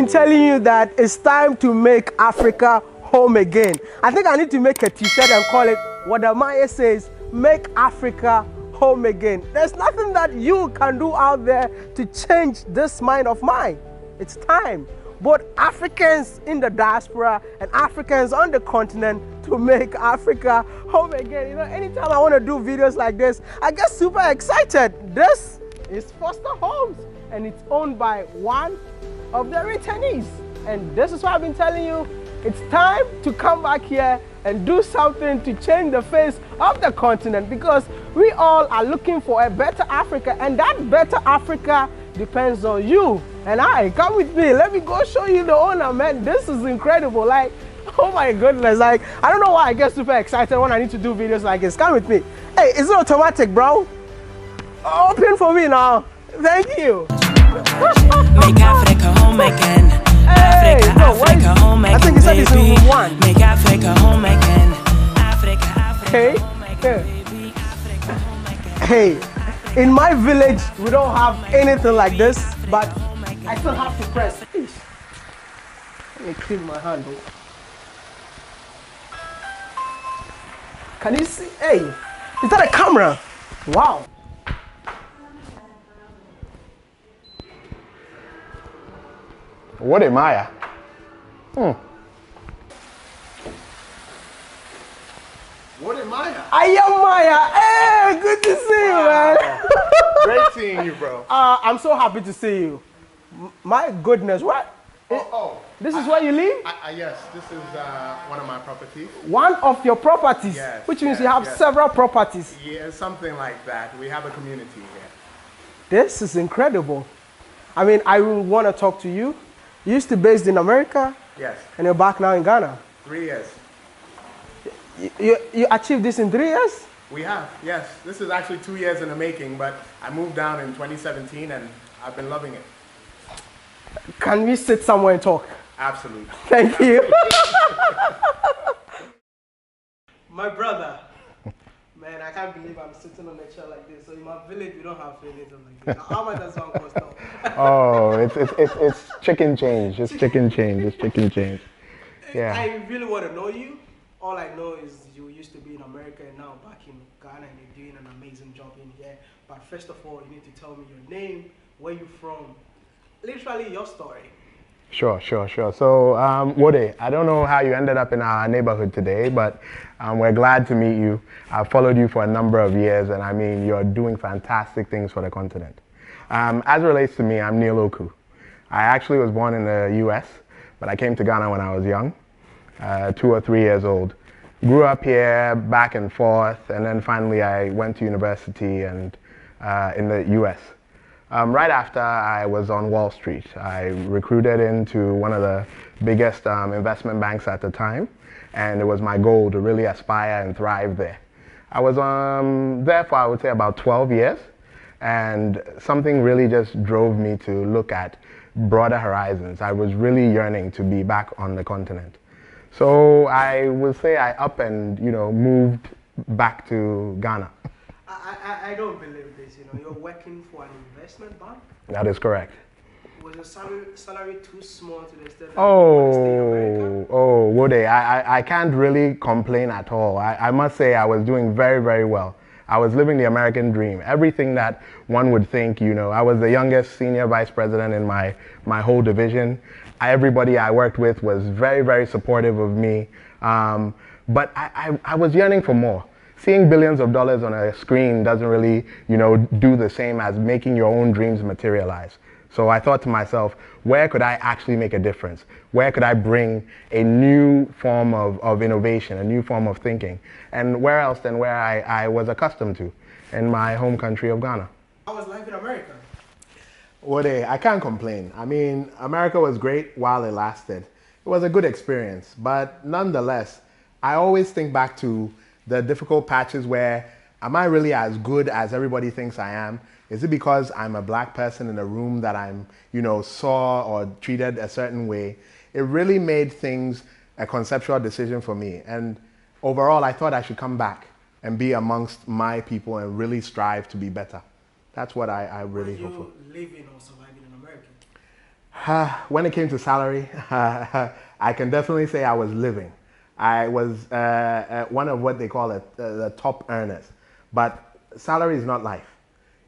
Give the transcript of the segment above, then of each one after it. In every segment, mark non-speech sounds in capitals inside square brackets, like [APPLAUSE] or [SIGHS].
been telling you that it's time to make Africa home again. I think I need to make a t-shirt and call it what the Maya says, make Africa home again. There's nothing that you can do out there to change this mind of mine. It's time. Both Africans in the diaspora and Africans on the continent to make Africa home again. You know, anytime I want to do videos like this, I get super excited. This is Foster Homes and it's owned by one of the returnees. And this is why I've been telling you, it's time to come back here and do something to change the face of the continent because we all are looking for a better Africa and that better Africa depends on you and I. Come with me, let me go show you the owner, man. This is incredible. Like, [LAUGHS] oh my goodness. Like, I don't know why I get super excited when I need to do videos like this. Come with me. Hey, is it automatic, bro? Open for me now. Thank you. Make Africa home again. Hey, Africa, why Africa is- home again. I think you said this in baby. room one. Make Africa home again. Africa, Africa Okay, home again, baby. Africa home again. Hey, in my village, we don't have anything like this, but I still have to press. Let me clean my hand. oh. Can you see? Hey, is that a camera? Wow. What am I? Hmm. What am I? I am Maya. Hey, good to see you, man. [LAUGHS] Great seeing you, bro. [LAUGHS] Uh, I'm so happy to see you. M- My goodness, what? Oh, oh. This is where you live? I, I, yes, this is uh, one of my properties. One of your properties, Yes, which means yes, you have yes. several properties. Yeah, something like that. We have a community here. This is incredible. I mean, I will want to talk to you. You used to based in America, Yes, and you're back now in Ghana. three years. You, you, you achieved this in three years? We have, yes. This is actually two years in the making, but I moved down in 2017 and I've been loving it. Can we sit somewhere and talk? Absolutely. Thank you. [LAUGHS] [LAUGHS] my brother. Man, I can't believe I'm sitting on a chair like this. So in my village, we don't have anything like this. How much does one cost? [LAUGHS] Oh, it's, it's, it's, it's chicken change. It's chicken change. It's chicken change. Yeah. I really want to know you. All I know is you used to be in America and now back in Ghana and you're doing an amazing job in here. But first of all, you need to tell me your name, where you're from, literally your story. Sure, sure, sure. So, um, Wode, I don't know how you ended up in our neighborhood today, but um, we're glad to meet you. I've followed you for a number of years, and I mean, you're doing fantastic things for the continent. Um, as relates to me, I'm Neil Oku. I actually was born in the US, but I came to Ghana when I was young, uh, two or three years old. Grew up here, back and forth, and then finally I went to university and uh, in the US. Um, right after I was on Wall Street, I recruited into one of the biggest um, investment banks at the time, and it was my goal to really aspire and thrive there. I was um, there for, I would say, about 12 years, and something really just drove me to look at broader horizons. I was really yearning to be back on the continent. So I would say I up and, you know, moved back to Ghana. I, I, I don't believe this. You know, you're working for an investment bank. That is correct. Was your salary, salary too small to the extent that you want to stay in America? Oh, oh, Wode, I, I, I can't really complain at all. I, I must say I was doing very, very well. I was living the American dream. Everything that one would think, you know, I was the youngest senior vice president in my, my whole division. I, everybody I worked with was very, very supportive of me. Um, but I, I, I was yearning for more. Seeing billions of dollars on a screen doesn't really, you know, do the same as making your own dreams materialize. So I thought to myself, where could I actually make a difference? Where could I bring a new form of, of innovation, a new form of thinking? And where else than where I, I was accustomed to, in my home country of Ghana? How was life in America? Wode, I can't complain. I mean, America was great while it lasted. It was a good experience, but nonetheless, I always think back to the difficult patches where am I really as good as everybody thinks I am? Is it because I'm a black person in a room that I'm, you know, saw or treated a certain way? It really made things a conceptual decision for me. And overall, I thought I should come back and be amongst my people and really strive to be better. That's what I, I really hope for. living or surviving in America? [SIGHS] when it came to salary, [LAUGHS] I can definitely say I was living. I was uh, uh, one of what they call it, uh, the top earners. But salary is not life.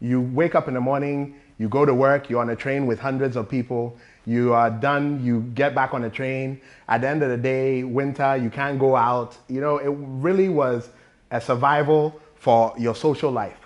You wake up in the morning, you go to work, you're on a train with hundreds of people, you are done, you get back on the train. At the end of the day, winter, you can't go out. You know, it really was a survival for your social life.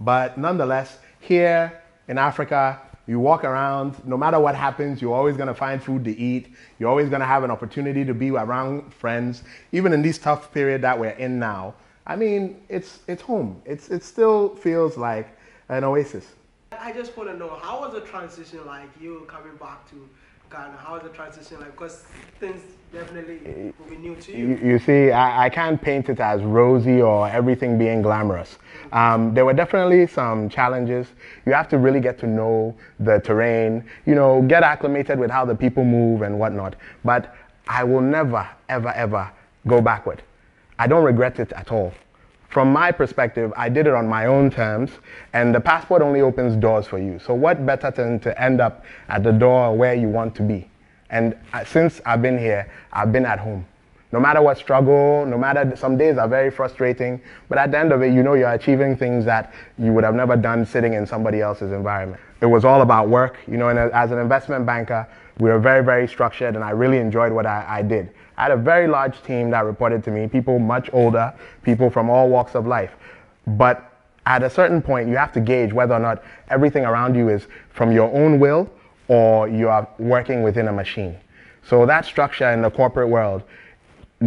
But nonetheless, here in Africa, you walk around, no matter what happens, you're always gonna find food to eat. You're always gonna have an opportunity to be around friends, even in this tough period that we're in now. I mean, it's, it's home. It's, it still feels like an oasis. I just want to know how was the transition like you coming back to Ghana? How was the transition like? Because things definitely will be new to you. You, you see, I, I can't paint it as rosy or everything being glamorous. Um, there were definitely some challenges. You have to really get to know the terrain, you know, get acclimated with how the people move and whatnot. But I will never, ever, ever go backward. I don't regret it at all. From my perspective, I did it on my own terms, and the passport only opens doors for you. So, what better than to end up at the door where you want to be? And uh, since I've been here, I've been at home. No matter what struggle, no matter some days are very frustrating, but at the end of it, you know you're achieving things that you would have never done sitting in somebody else's environment. It was all about work, you know, and as an investment banker, we were very, very structured, and I really enjoyed what I, I did. I had a very large team that reported to me, people much older, people from all walks of life. But at a certain point, you have to gauge whether or not everything around you is from your own will or you are working within a machine. So that structure in the corporate world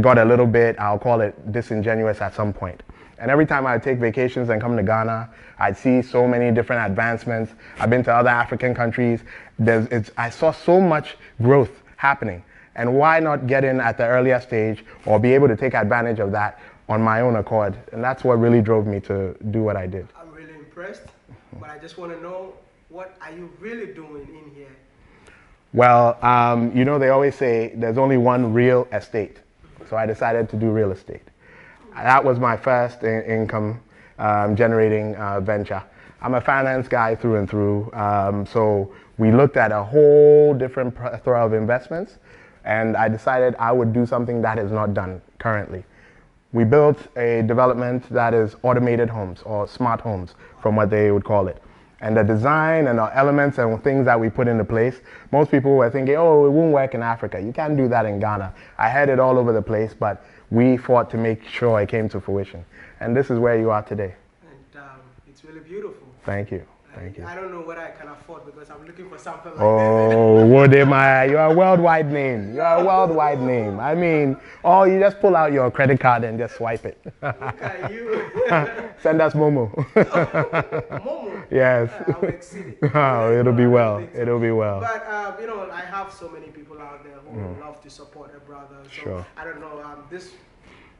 got a little bit, I'll call it disingenuous at some point. And every time I take vacations and come to Ghana, I'd see so many different advancements. I've been to other African countries. I saw so much growth happening. And why not get in at the earlier stage or be able to take advantage of that on my own accord? And that's what really drove me to do what I did. I'm really impressed, but I just want to know what are you really doing in here? Well, um, you know, they always say there's only one real estate. So I decided to do real estate. That was my first in- income um, generating uh, venture. I'm a finance guy through and through. Um, so we looked at a whole different plethora of investments and I decided I would do something that is not done currently. We built a development that is automated homes or smart homes, from what they would call it. And the design and the elements and things that we put into place, most people were thinking, oh, it won't work in Africa. You can't do that in Ghana. I heard it all over the place, but we fought to make sure it came to fruition. And this is where you are today. And um, it's really beautiful. Thank you. Thank you. I don't know what I can afford because I'm looking for something like Oh, [LAUGHS] Wodemaya, you're a worldwide name. You're a worldwide name. I mean, oh, you just pull out your credit card and just swipe it. that. Look at you. [LAUGHS] Send us Momo. [LAUGHS] Momo. yes. I will exceed it. Oh, it'll be well. It'll be well. But um, you know, I have so many people out there who would love to support a brother. So Mm. Sure. I don't know um, this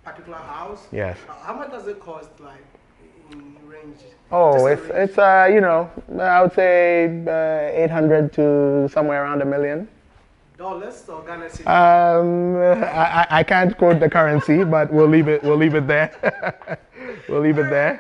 particular house. Yes. Uh, how much does it cost, like range? Oh, it's range. it's uh you know I would say uh, 800 to somewhere around a million. dollars or Ghana cedi? Um, I, I- I can't quote the currency, but we'll leave it we'll leave it there. [LAUGHS] we'll leave it there.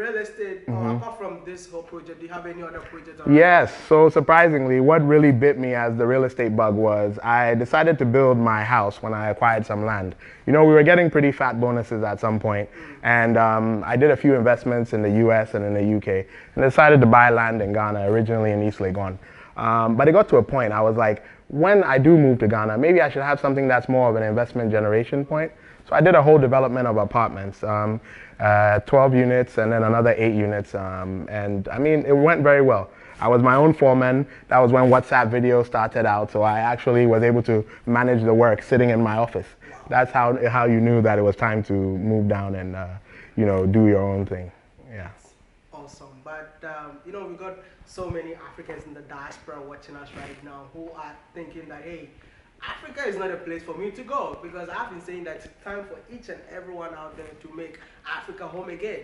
But apart from real estate, or apart from this whole project, do you have any other projects? Yes, so surprisingly, what really bit me as the real estate bug was I decided to build my house when I acquired some land. You know, we were getting pretty fat bonuses at some point, and um, I did a few investments in the US and in the UK, and decided to buy land in Ghana, originally in East Legon. Um, but it got to a point, I was like, when I do move to Ghana, maybe I should have something that's more of an investment generation point. So I did a whole development of apartments, um, uh, 12 units and then another eight units. Um, and I mean, it went very well. I was my own foreman. That was when WhatsApp video started out. So I actually was able to manage the work sitting in my office. That's how, how you knew that it was time to move down and, uh, you know, do your own thing. Yeah. Awesome. But, um, you know, we got so many Africans in the diaspora watching us right now who are thinking that, hey, Africa is not a place for me to go because I've been saying that it's time for each and everyone out there to make Africa home again.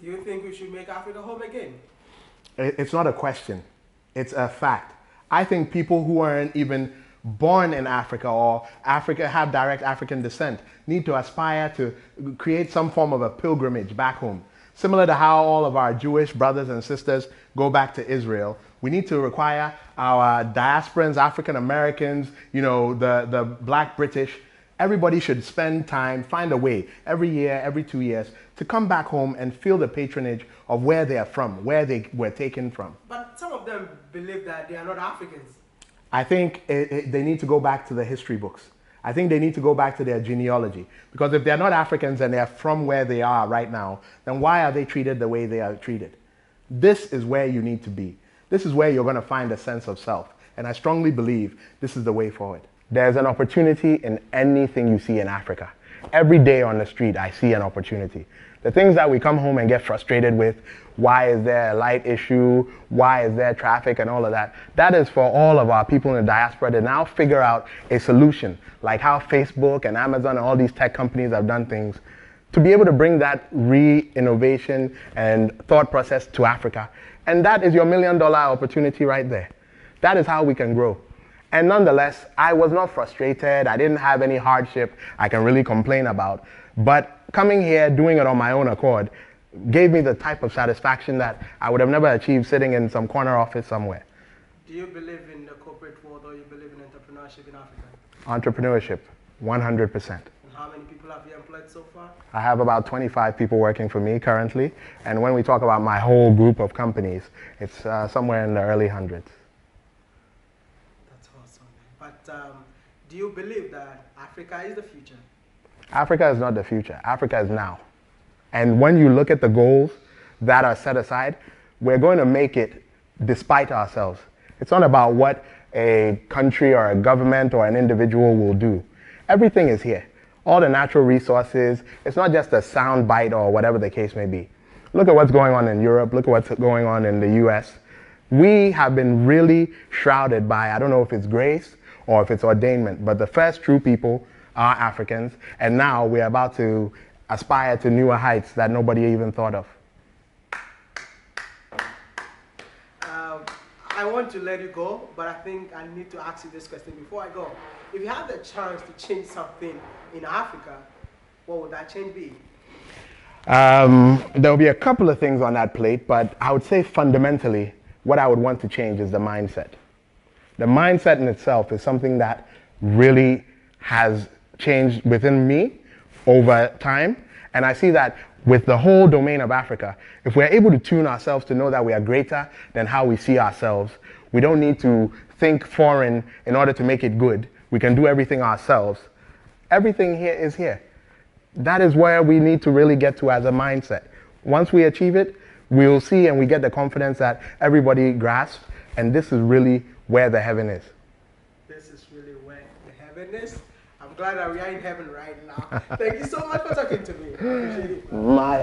Do you think we should make Africa home again? It's not a question, it's a fact. I think people who aren't even born in Africa or Africa have direct African descent need to aspire to create some form of a pilgrimage back home. Similar to how all of our Jewish brothers and sisters go back to Israel, We need to require our diasporans, African Americans, you know, the, the black British, everybody should spend time, find a way every year, every two years to come back home and feel the patronage of where they are from, where they were taken from. But some of them believe that they are not Africans. I think it, it, they need to go back to the history books. I think they need to go back to their genealogy. Because if they're not Africans and they're from where they are right now, then why are they treated the way they are treated? This is where you need to be. This is where you're going to find a sense of self. And I strongly believe this is the way forward. There's an opportunity in anything you see in Africa. Every day on the street, I see an opportunity. The things that we come home and get frustrated with, why is there a light issue, why is there traffic and all of that, that is for all of our people in the diaspora to now figure out a solution, like how Facebook and Amazon and all these tech companies have done things, to be able to bring that re-innovation and thought process to Africa. And that is your million dollar opportunity right there. That is how we can grow. And nonetheless, I was not frustrated. I didn't have any hardship I can really complain about. But coming here, doing it on my own accord, gave me the type of satisfaction that I would have never achieved sitting in some corner office somewhere. Do you believe in the corporate world or you believe in entrepreneurship in Africa? Entrepreneurship, 100%. And how many people have you employed so far? I have about 25 people working for me currently. And when we talk about my whole group of companies, it's uh, somewhere in the early hundreds. That's awesome. But um, do you believe that Africa is the future? Africa is not the future. Africa is now. And when you look at the goals that are set aside, we're going to make it despite ourselves. It's not about what a country or a government or an individual will do. Everything is here. All the natural resources. It's not just a sound bite or whatever the case may be. Look at what's going on in Europe. Look at what's going on in the US. We have been really shrouded by, I don't know if it's grace or if it's ordainment, but the first true people are Africans, and now we're about to aspire to newer heights that nobody even thought of. Um, I want to let you go, but I think I need to ask you this question before I go. If you had the chance to change something in Africa, what would that change be? Um, there will be a couple of things on that plate, but I would say fundamentally, what I would want to change is the mindset. The mindset in itself is something that really has changed within me over time. And I see that with the whole domain of Africa, if we're able to tune ourselves to know that we are greater than how we see ourselves, we don't need to think foreign in order to make it good. We can do everything ourselves. Everything here is here. That is where we need to really get to as a mindset. Once we achieve it, we'll see and we get the confidence that everybody grasps, and this is really where the heaven is. This is really where the heaven is. I'm glad that we are in heaven right now. Thank you so much for talking to me. I appreciate it. My